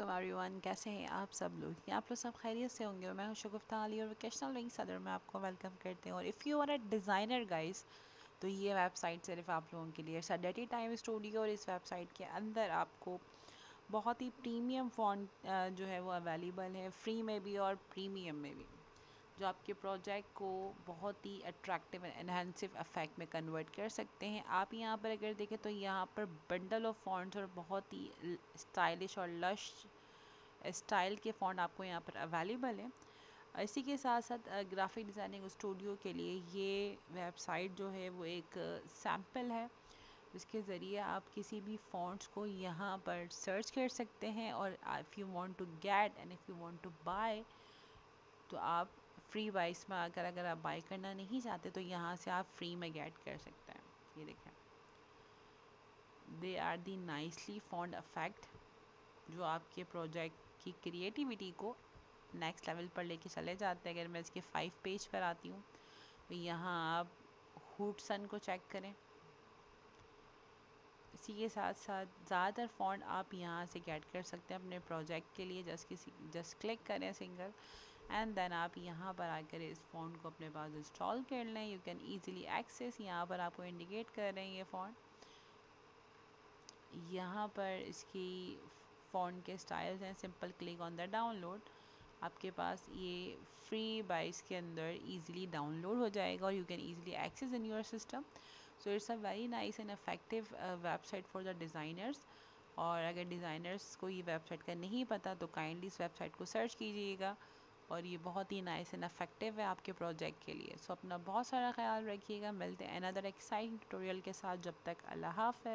One कैसे हैं आप सब लोग? आप लोग सब खैरियत से होंगे और मैं हूँ शगुफ्ता अली और वोकेशनल विंग सदर में आपको वेलकम करते हैं। और if you are a designer guys तो ये वेबसाइट सिर्फ़ आप लोगों के लिए सडेटी टाइम स्टूडियो और इस वेबसाइट के अंदर आपको बहुत ही प्रीमियम फॉन्ट जो है वो अवेलेबल है। फ्री में भी और प्रीमियम में भी। जो आपके प्रोजेक्ट को बहुत ही अट्रैक्टिव एनहेंसिव इफ़ेक्ट में कन्वर्ट कर सकते हैं। आप यहाँ पर अगर देखें तो यहाँ पर बंडल ऑफ़ फॉन्ट्स और बहुत ही स्टाइलिश और लश स्टाइल के फ़ॉन्ट आपको यहाँ पर अवेलेबल है। इसी के साथ साथ ग्राफिक डिज़ाइनिंग स्टूडियो के लिए ये वेबसाइट जो है वो एक सैंपल है, जिसके ज़रिए आप किसी भी फ़ॉन्ट्स को यहाँ पर सर्च कर सकते हैं और if you want to get and if you want to buy तो आप फ्री वाइस में आकर अगर आप बाई करना नहीं चाहते तो यहाँ से आप फ्री में गेट कर सकते हैं। ये देखें। They are the nicely font effect जो आपके प्रोजेक्ट की क्रिएटिविटी को नेक्स्ट लेवल पर लेके चले जाते हैं। अगर मैं इसके फाइव पेज पर आती हूँ तो यहाँ आप हुड सन को चेक करें। इसी के साथ साथ ज़्यादातर फॉन्ट आप यहाँ से गेट कर सकते हैं अपने प्रोजेक्ट के लिए। जस्ट किसी, जस्ट क्लिक करें सिंगल एंड देन आप यहाँ पर आकर इस फ़ॉन्ट को अपने पास इंस्टॉल कर लें। यू कैन ईजिली एक्सेस यहाँ पर आपको इंडिकेट कर रहे हैं ये फ़ॉन्ट यहाँ पर इसकी फ़ॉन्ट के स्टाइल्स हैं। Simple click on the download आपके पास ये फ्री बाइस के अंदर इजीली डाउनलोड हो जाएगा और you can easily access in your system so it's a very nice and effective website for the designers और अगर डिज़ाइनर्स को ये वेबसाइट का नहीं पता तो काइंडली इस वेबसाइट को सर्च कीजिएगा। और ये बहुत ही नाइस एंड इफ़ेक्टिव है आपके प्रोजेक्ट के लिए। सो अपना बहुत सारा ख्याल रखिएगा। मिलते हैं अनदर एक्साइटिंग ट्यूटोरियल के साथ। जब तक अल्लाह हाफ़